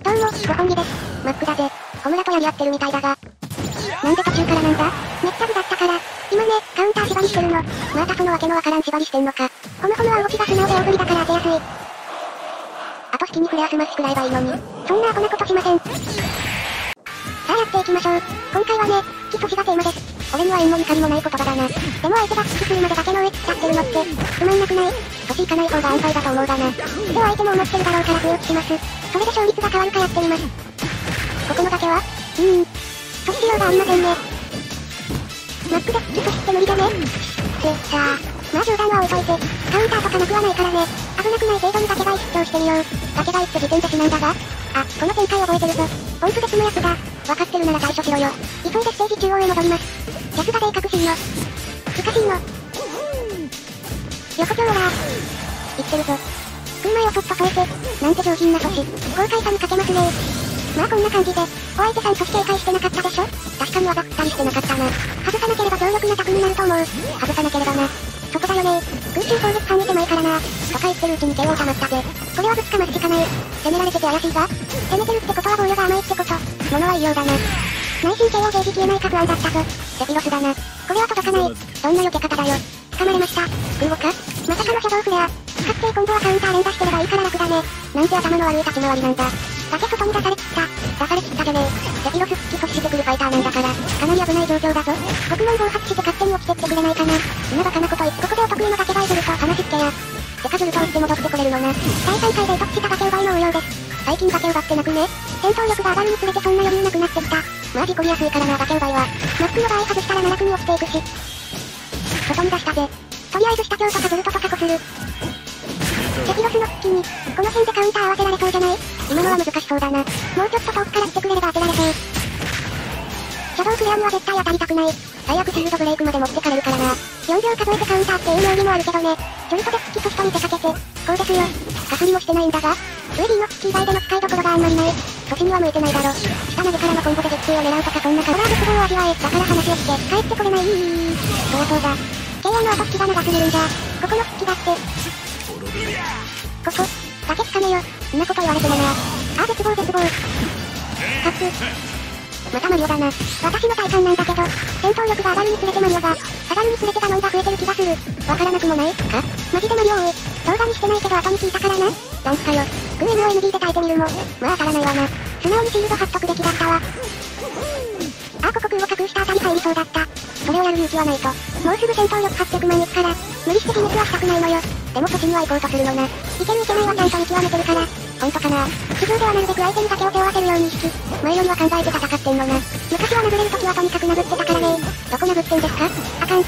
どうも、ご本人です。マックだぜ。ホムラとやり合ってるみたいだが。なんで途中からなんだ？めっちゃ具だったから。今ね、カウンター縛りしてるの。またそのわけのわからん縛りしてんのか。ほのほのは動きが素直で大振りだから当てやすい。あと好きにフレアスマッシュくらえばいいのに。そんなアホなことしません。さあやっていきましょう。今回はね、基礎がテーマです。俺には縁もゆかりもない言葉だな。でも相手が突きするまでだけの上突っちゃってるのって、つまんなくない？年いかない方が安泰だと思うがな。では相手も思ってるだろうから不意打ちします。それで勝率が変わるかやってみます。ここの崖は？うーん。阻止しようがありませんね。マックで突き阻止って無理でね。せ、さあ。まあ冗談は置いといて、カウンターとかなくはないからね。危なくない程度に崖外出張してみよう。崖外って時点で死ないんだが。あ、この展開覚えてるぞ。ポンプで積むやつだ。分かってるなら対処しろよ。急いでステージ中央へ戻ります。逆が冷確信の。難しいの。横丁オラー。言ってるぞ。空前をちょっと添えて、なんて上品な阻止。豪快さにかけますねまあこんな感じで、お相手さん阻止警戒してなかったでしょ確かに技振ったりしてなかったな。外さなければ強力な卓になると思う。外さなければな。そこだよね空中攻撃範囲狭いからなとか言ってるうちに KO 溜まったぜ。これはぶつかますしかない。攻められてて怪しいが攻めてるってことは防御が甘いってこと。物は言いようだな。内心 KO ゲージ消えないか不安だったぞ。セピロスだな。これは届かない。どんな避け方だよ。掴まれました。空母かまさかのシャドウフレア。使って今度はカウンター連打してればいいから楽だね。なんて頭の悪い立ち回りなんだ。崖外に出されきった。出されきったじゃねえ。セピロス突き阻止してくるファイターなんだから、かなり危ない状況だぞ。僕の暴発して勝手に起きてってくれないかな。今バカなこと言ってここでお得意の崖がいずると話しっけや。てかずると言って戻ってこれるのな。第3回で得した崖奪いの応用です。最近崖奪ってなくね戦闘力が上がるにつれてそんな余裕なくなってきた。まあ事故りやすいからな崖奪いは。マックの場合外したら奈落に落ちていくし。外に出したぜ。とりあえず下強とかずるととかこする。セピロスの隙に、この辺でカウンター合わせられそうじゃない？今のは難しそうだな。もうちょっと遠くから来てくれれば当てられそう。シャドウフレアには絶対当たりたくない。最悪シールドブレイクまで持ってかれるからな。4秒数えてカウンターっていう妙義もあるけどね。ジョルトで突きと見せかけて、こうですよ。かすりもしてないんだが、ウェディの突き以外での使いどころがあんまりない。阻止には向いてないだろ。下投げからのコンボで撃墜を狙うとかそんなカラー絶望を味わえ。だから話をして、帰ってこれないそりゃそうだ。ケイアの後引きが長すぎるんじゃ。ここの突きだって。ここ、崖つかめよ。んなこと言われてもな。あ、絶望絶望。カップ。またマリオだな。私の体感なんだけど、戦闘力が上がるにつれてマリオが、下がるにつれてダノンが増えてる気がする。わからなくもない？かマジでマリオ追う。動画にしてないけど後に聞いたからな。ダンスかよ。グー MOND で耐えてみるも、まあ当たらないわな。素直にシールド貼っとくべきだったわ。あ、ここ空を隠したあたり入りそうだった。それをやる勇気はないと。もうすぐ戦闘力800万いくから、無理して自滅はしたくないのよ。でもそっちには行こうとするのな。いけるいけないはちゃんと見極めてるから。ほんとかな地上ではなるべく相手に崖を背負わせるように意識。前よりは考えて戦ってんのな。昔は殴れる時はとにかく殴ってたからねどこ殴ってんですか？あかん。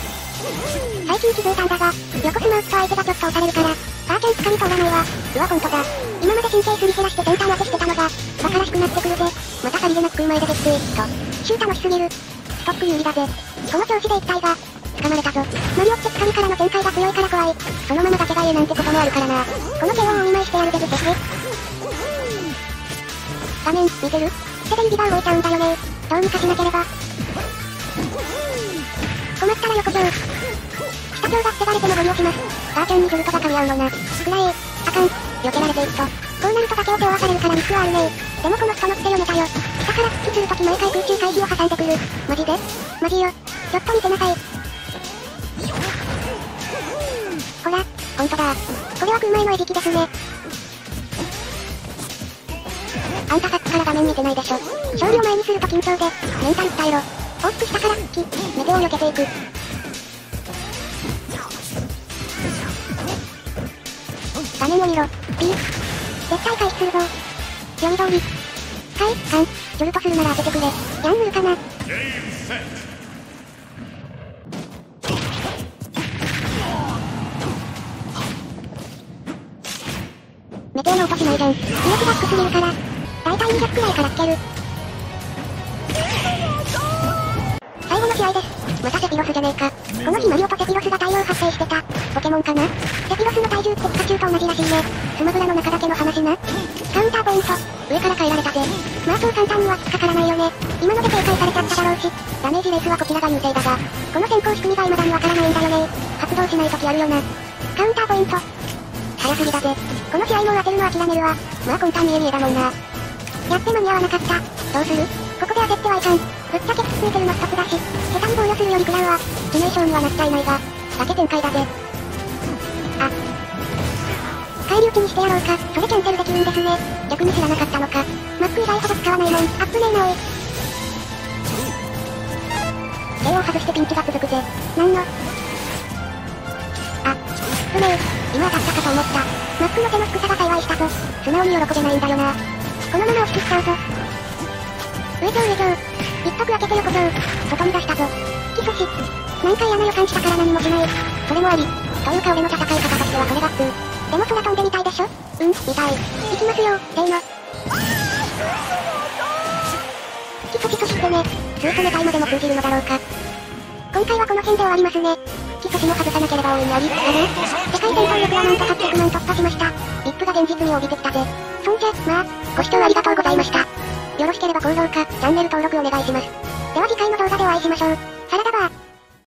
最近気づいたんだが、横スマウスと相手がちょっと押されるから、パーチャン掴み取らないわ。うわほんとだ。今まで神経すり減らしてセンター当てしてたのが、バカらしくなってくるぜ。またさりげなく空前で撃墜、と。シュー楽しすぎる。ストック有利だぜ。この調子で一体が、掴まれたぞ。マリオって掴みからの展開が強いから怖い。そのまま崖がえなんてこともあるからな。この KO をお見舞いしてやるべきですね。画面、見てる？手で指が動いちゃうんだよね。どうにかしなければ。困ったら横上。下強が防がれてもゴリ押します。バーちゃんにフルトが噛み合うのな。くらえ。あかん。避けられていくと。こうなると崖を背負わされるからリスクはあるねでもこの人の癖読めたよ。下から突きするとき毎回空中回避を挟んでくる。マジで？マジよ。ちょっと見てなさい。ほら、ほんとだ。これは空前の餌食ですね。あんたさっきから画面見てないでしょ。勝利を前にすると緊張で、メンタル鍛えろ。往復下からき、メテを避けていく。画面を見ろ。ピー。絶対回避するぞ。読み通り。はい、かん。ジョルトするなら当ててくれ。ヤングルかな。メテオの落としないじゃん。威力が低すぎるから。だいたい200くらいからつける。最後の試合です。またセピロスじゃねえか。この日マリオとセピロスが大量発生してた。ポケモンかなセピロスの体重ってピカチュウと同じらしいね。スマブラの中だけの話な。カウンターポイント。上から変えられたぜ。まあそう簡単には突っかからないよね。今ので警戒されちゃっただろうし。ダメージレースはこちらが優勢だが。この先行仕組みが未だにわからないんだよね。発動しない時あるよな。カウンターポイント。早すぎだぜ。この試合もう当てるの諦めるわ。まあ魂胆見え見えだもんな。やって間に合わなかった。どうする？ここで焦ってはいかん。ぶっちゃけきついてるの一つだし、下手に防御するより食らうわ。致命傷にはなっちゃいないが、だけ展開だぜ。あ。返り討ちにしてやろうか。それキャンセルできるんですね。逆に知らなかったのか。マック以外ほど使わないもん。アップねえなおい。礼を外してピンチが続くぜ。なんのあ、不明。今当たったかと思った。ックの手の低さが幸いしたぞ。素直に喜べないんだよな。このまま押し切っちゃうぞ。上上上上。一徳開けて横上。外に出したぞ。キスし。なんか嫌な予感したから何もしない。それもあり。というか俺の戦い方としてはそれが普通。でも空飛んでみたいでしょ？うん、見たい。行きますよ、例の。キスキスしてね。スーツメタイまでも通じるのだろうか。今回はこの辺で終わりますね。キスしも外さなければ大いにあり、あれ？世界戦闘力はなんと800万突破しました。リップが現実に帯びてきたぜ。そんじゃ、まあ、ご視聴ありがとうございました。よろしければ高評価、チャンネル登録お願いします。では次回の動画でお会いしましょう。サラダバー。